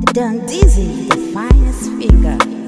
Done Dizzy, the finest finger.